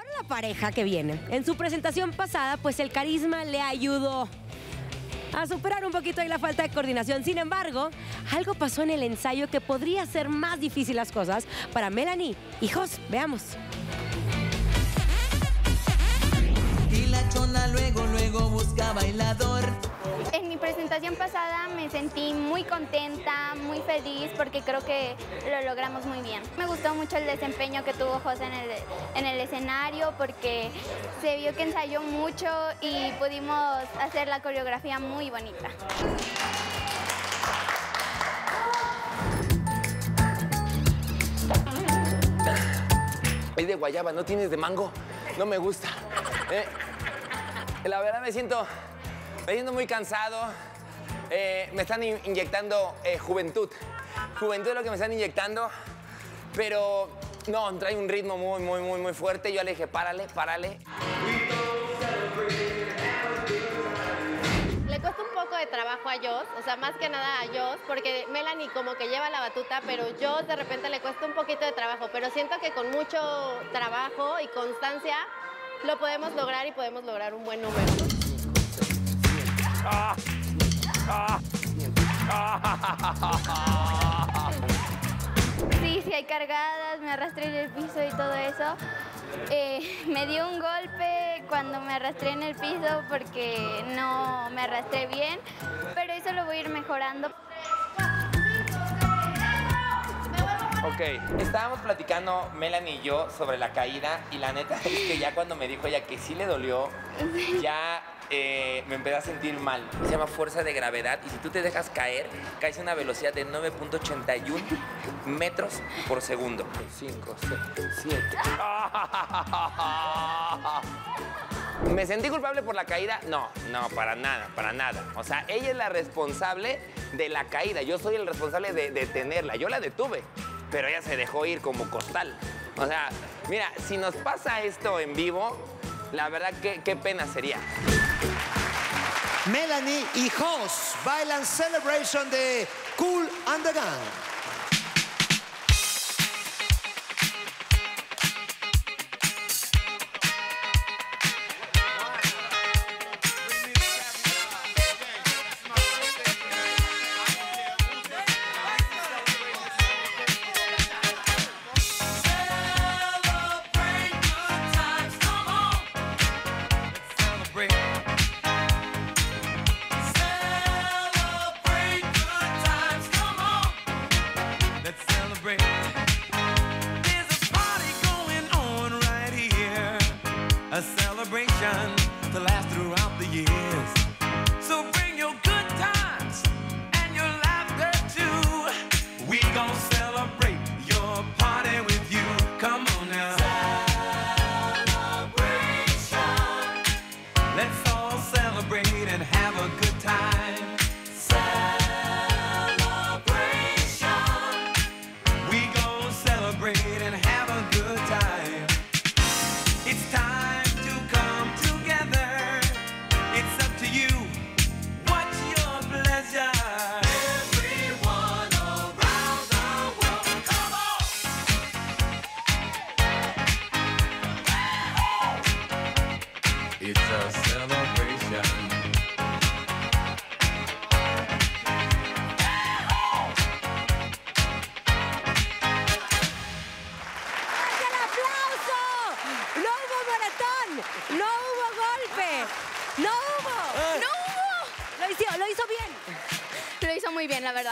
Ahora la pareja que viene. En su presentación pasada, pues el carisma le ayudó a superar un poquito ahí la falta de coordinación. Sin embargo, algo pasó en el ensayo que podría hacer más difícil las cosas para Melanie. Hijos, veamos. Y la chona luego, luego busca bailador. En mi presentación pasada me sentí muy contenta, muy feliz porque creo que lo logramos muy bien. Me gustó mucho el desempeño que tuvo José en el, en el escenario porque se vio que ensayó mucho y pudimos hacer la coreografía muy bonita. Es de guayaba, ¿no tienes de mango? No me gusta. Eh, la verdad me siento, me siento muy cansado. Eh, me están in- inyectando eh, juventud. Juventud es lo que me están inyectando. Pero no, trae un ritmo muy, muy, muy, muy fuerte. Yo le dije, párale, párale. Le cuesta un poco de trabajo a Joss, o sea, más que nada a Joss, porque Melanie como que lleva la batuta, pero Joss de repente le cuesta un poquito de trabajo, pero siento que con mucho trabajo y constancia lo podemos lograr y podemos lograr un buen número. Sí, sí hay cargadas, me arrastré en el piso y todo eso. Eh, me dio un golpe cuando me arrastré en el piso porque no me arrastré bien, pero eso lo voy a ir mejorando. Ok, estábamos platicando Melanie y yo sobre la caída y la neta es que ya cuando me dijo ella que sí le dolió, ya eh, me empecé a sentir mal. Se llama fuerza de gravedad y si tú te dejas caer, caes a una velocidad de 9.81 metros por segundo. 5, 6, 7. ¿Me sentí culpable por la caída? No, no, para nada, para nada. O sea, ella es la responsable de la caída. Yo soy el responsable de detenerla. Yo la detuve, pero ella se dejó ir como costal. O sea, mira, si nos pasa esto en vivo, la verdad que qué pena sería. Melanie y Jos bailan Celebration de Cool and the Gang.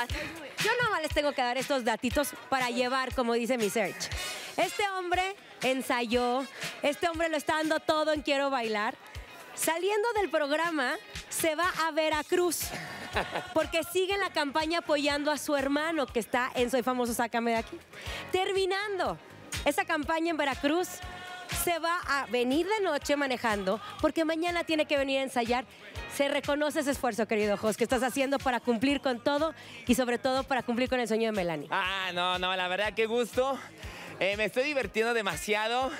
Yo nada más les tengo que dar estos datitos para llevar, como dice mi search. Este hombre ensayó, este hombre lo está dando todo en Quiero Bailar. Saliendo del programa, se va a Veracruz. Porque sigue en la campaña apoyando a su hermano que está en Soy Famoso, sácame de aquí. Terminando esa campaña en Veracruz, se va a venir de noche manejando porque mañana tiene que venir a ensayar. Se reconoce ese esfuerzo, querido Jos, que estás haciendo para cumplir con todo y sobre todo para cumplir con el sueño de Melanie. Ah, no, no, la verdad, qué gusto. Eh, me estoy divirtiendo demasiado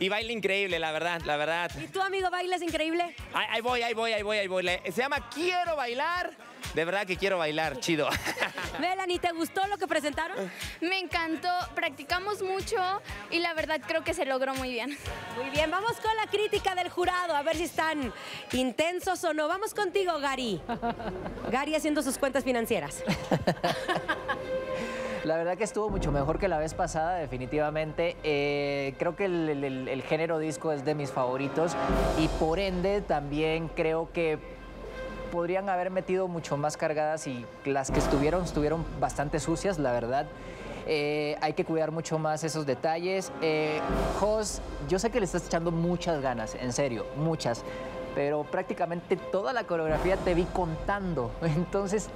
y baila increíble, la verdad, la verdad. ¿Y tú, amigo, bailas increíble? Ahí, ahí voy, ahí voy, ahí voy, ahí voy. Se llama Quiero Bailar De verdad que quiero bailar, chido. Melanie, ¿te gustó lo que presentaron? Me encantó, practicamos mucho y la verdad creo que se logró muy bien. Muy bien, vamos con la crítica del jurado, a ver si están intensos o no. Vamos contigo, Gary. Gary haciendo sus cuentas financieras. La verdad que estuvo mucho mejor que la vez pasada, definitivamente. Eh, creo que el, género disco es de mis favoritos y por ende también creo que podrían haber metido mucho más cargadas y las que estuvieron estuvieron bastante sucias, la verdad. Eh, hay que cuidar mucho más esos detalles. Eh, Jos, yo sé que le estás echando muchas ganas, en serio, muchas. Pero prácticamente toda la coreografía te vi contando. Entonces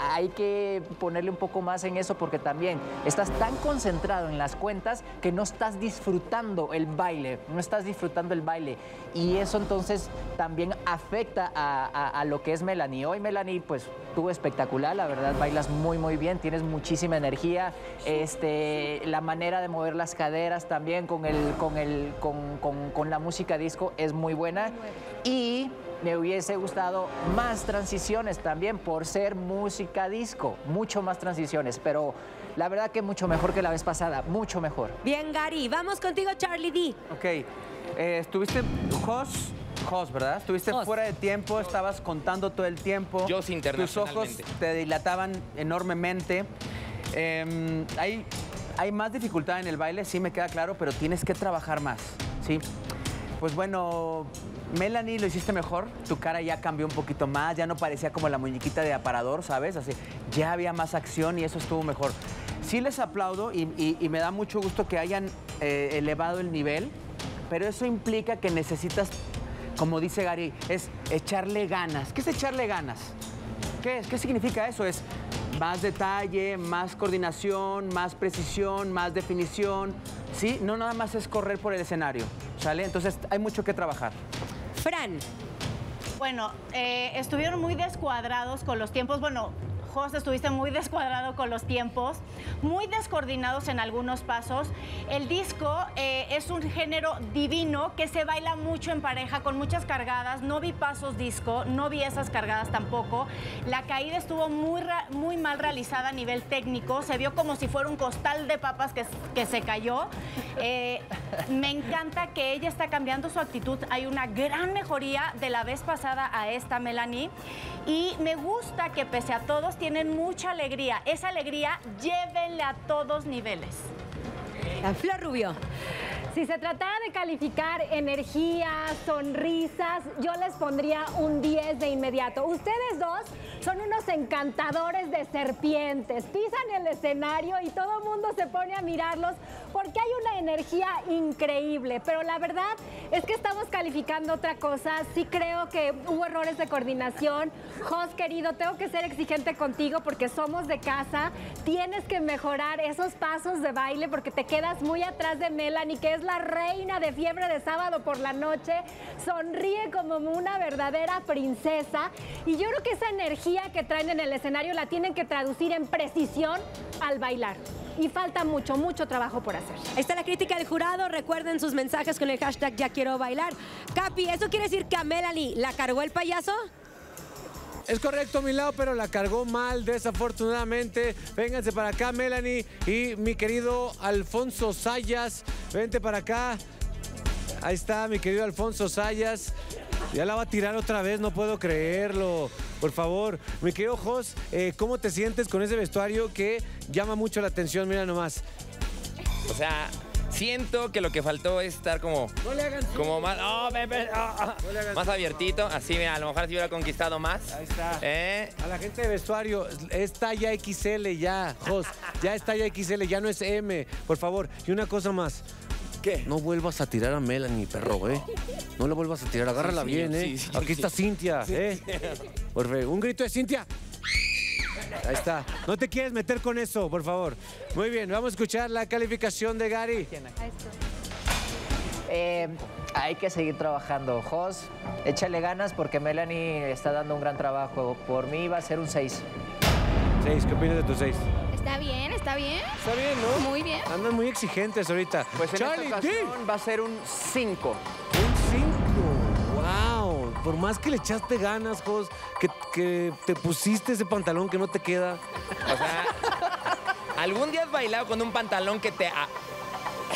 hay que ponerle un poco más en eso porque también estás tan concentrado en las cuentas que no estás disfrutando el baile, no estás disfrutando el baile. Y eso entonces también afecta a, a- a lo que es Melanie. Hoy Melanie pues estuvo espectacular, la verdad bailas muy muy bien, tienes muchísima energía, este, la manera de mover las caderas también con, el, con, el, con, con- con la música disco es muy buena. Y me hubiese gustado más transiciones también por ser música disco, mucho más transiciones, pero la verdad que mucho mejor que la vez pasada, mucho mejor. Bien, Gary, vamos contigo, Charlie D. Ok, eh, estuviste, Jos, Jos, ¿verdad? Estuviste fuera de tiempo, estabas contando todo el tiempo. Jos Tus ojos te dilataban enormemente. Em, hay, hay más dificultad en el baile, sí me queda claro, pero tienes que trabajar más, ¿sí? Pues bueno, Melanie lo hiciste mejor, tu cara ya cambió un poquito más, ya no parecía como la muñequita de aparador, ¿sabes? Así, ya había más acción y eso estuvo mejor. Sí les aplaudo y, me da mucho gusto que hayan eh, elevado el nivel, pero eso implica que necesitas, como dice Gary, es echarle ganas. ¿Qué es echarle ganas? ¿Qué es? ¿Qué significa eso? Es más detalle, más coordinación, más precisión, más definición. ¿Sí? No nada más es correr por el escenario, ¿sale? Entonces hay mucho que trabajar. Fran, Bueno, eh, estuvieron muy descuadrados con los tiempos. Bueno, Jos, estuviste muy descuadrado con los tiempos, muy descoordinados en algunos pasos. El disco eh, es un género divino que se baila mucho en pareja, con muchas cargadas. No vi pasos disco, no vi esas cargadas tampoco. La caída estuvo muy, muy mal realizada a nivel técnico. Se vio como si fuera un costal de papas que, que se cayó. Eh, me encanta que ella está cambiando su actitud. Hay una gran mejoría de la vez pasada a esta Melanie. Y me gusta que pese a todos tienen mucha alegría. Esa alegría llévenle a todos niveles. la Flor Rubio. Si se tratara de calificar energía, sonrisas, yo les pondría un 10 de inmediato. Ustedes dos son unos encantadores de serpientes. Pisan el escenario y todo el mundo se pone a mirarlos porque hay una energía increíble. Pero la verdad es que estamos calificando otra cosa. Sí creo que hubo errores de coordinación. Jos, querido, tengo que ser exigente contigo porque somos de casa. Tienes que mejorar esos pasos de baile porque te quedas muy atrás de Melanie, que es la reina de fiebre de sábado por la noche. Sonríe como una verdadera princesa. Y yo creo que esa energía que traen en el escenario la tienen que traducir en precisión al bailar. Y falta mucho, mucho trabajo por hacer. Está la crítica del jurado. Recuerden sus mensajes con el hashtag Ya Quiero Bailar. Capi, ¿eso quiere decir que a Melanie la cargó el payaso? Es correcto, mi lado, pero la cargó mal, desafortunadamente. Vénganse para acá, Melanie y mi querido Alfonso Sayas. Vente para acá. Ahí está, mi querido Alfonso Sayas. Ya la va a tirar otra vez, no puedo creerlo. Por favor, mi querido Jos, eh, ¿cómo te sientes con ese vestuario que llama mucho la atención? Mira nomás. O sea, siento que lo que faltó es estar como. No le hagan Como más. oh, ve, ve, ah, ah, No le hagan más abiertito. Así, mira, a lo mejor si hubiera conquistado más. Ahí está. ¿Eh? A la gente de vestuario, es talla XL ya, Jos. Ya es talla XL, ya no es M. Por favor, y una cosa más. ¿Qué? No vuelvas a tirar a Melanie, perro, ¿eh? No la vuelvas a tirar, agárrala Sí, bien, ¿eh? sí, Aquí está Cintia, ¿eh? Por favor, un grito de Cintia. Ahí está. No te quieres meter con eso, por favor. Muy bien, vamos a escuchar la calificación de Gary. Eh, hay que seguir trabajando. Jos, échale ganas porque Melanie está dando un gran trabajo. Por mí va a ser un 6. Seis, ¿qué opinas de tus seis? Está bien, está bien. Está bien, ¿no? Muy bien. Andan muy exigentes ahorita. Pues en Charlie esta D. ocasión va a ser un 5. Un 5. ¡Wow! por más que le echaste ganas, Jos, que, que te pusiste ese pantalón que no te queda. O sea, ¿algún día has bailado con un pantalón que te... a-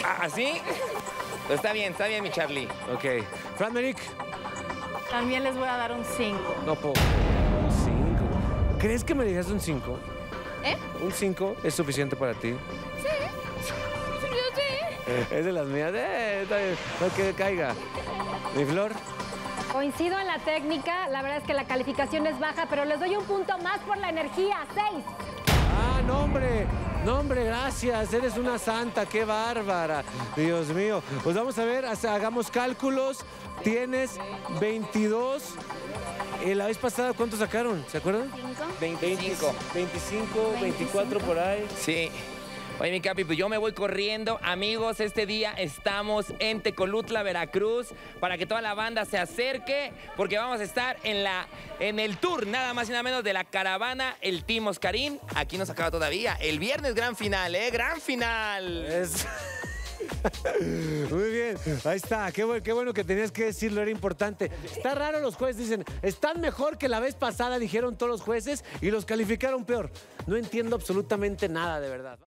a- ¿Así? Está bien, está bien, mi Charlie. Ok. Fran Merrick, También les voy a dar un 5. no puedo. Un 5. ¿Crees que me digas un 5? ¿Eh? ¿Un 5 es suficiente para ti? Es de las mías. Eh, está bien. No que caiga. Mi flor. Coincido en la técnica, la verdad es que la calificación es baja, pero les doy un punto más por la energía, 6. Ah, no, hombre. No, hombre, gracias. Eres una santa. Qué bárbara. Dios mío. Pues vamos a ver, hasta hagamos cálculos. Tienes 22. Eh, la vez pasada, ¿cuánto sacaron? ¿Se acuerdan? 25. 25, 24 por ahí. Sí. Oye, mi Capi, pues yo me voy corriendo. Amigos, este día estamos en Tecolutla, Veracruz, para que toda la banda se acerque, porque vamos a estar en, la, en el tour, nada más y nada menos, de la caravana El Team Oscarín. Aquí nos acaba todavía. El viernes, gran final, ¿eh? ¡Gran final! Muy bien, ahí está. Qué bueno que tenías que decirlo, era importante. Está raro, los jueces dicen, están mejor que la vez pasada, dijeron todos los jueces, y los calificaron peor. No entiendo absolutamente nada, de verdad.